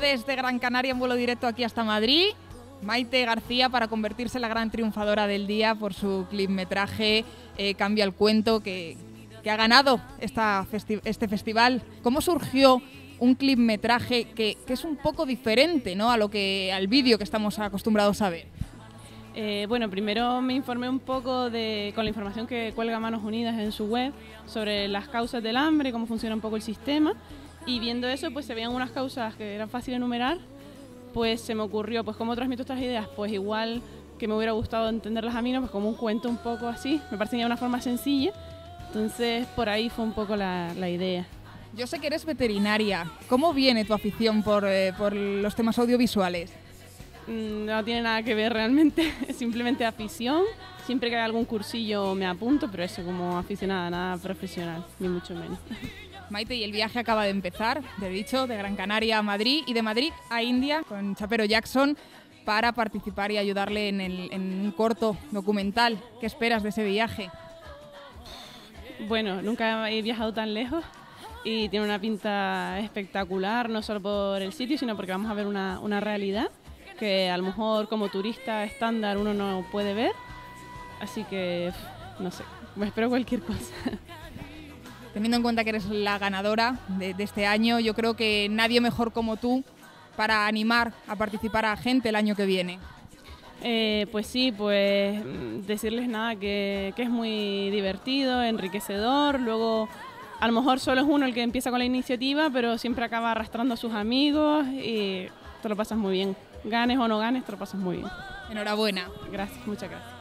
desde Gran Canaria en vuelo directo aquí hasta Madrid. Maite García para convertirse en la gran triunfadora del día por su clipmetraje eh, Cambia el cuento que, que ha ganado esta este festival. ¿Cómo surgió un clipmetraje que, que es un poco diferente ¿no? a lo que al vídeo que estamos acostumbrados a ver? Eh, bueno, primero me informé un poco de, con la información que cuelga Manos Unidas en su web sobre las causas del hambre, cómo funciona un poco el sistema. Y viendo eso, pues se veían unas causas que eran fáciles de enumerar, pues se me ocurrió, pues cómo transmito estas ideas, pues igual que me hubiera gustado entenderlas a mí, ¿no? pues como un cuento un poco así, me parecía una forma sencilla. Entonces por ahí fue un poco la, idea. Yo sé que eres veterinaria. ¿Cómo viene tu afición por, eh, por los temas audiovisuales? Mm, no tiene nada que ver realmente, simplemente afición. Siempre que hay algún cursillo me apunto, pero eso como aficionada, nada profesional, ni mucho menos. Maite, y el viaje acaba de empezar, de dicho, de Gran Canaria a Madrid y de Madrid a India con Chapero Jackson para participar y ayudarle en, en un corto documental. ¿Qué esperas de ese viaje? Bueno, nunca he viajado tan lejos y tiene una pinta espectacular, no solo por el sitio, sino porque vamos a ver una, una realidad que a lo mejor como turista estándar uno no puede ver. Así que, no sé, me espero cualquier cosa. Teniendo en cuenta que eres la ganadora de, este año, yo creo que nadie mejor como tú para animar a participar a gente el año que viene. Eh, pues sí, pues decirles nada, que, que, es muy divertido, enriquecedor, luego a lo mejor solo es uno el que empieza con la iniciativa, pero siempre acaba arrastrando a sus amigos y te lo pasas muy bien ganes o no ganes, te lo pasas muy bien. Enhorabuena. Gracias, muchas gracias.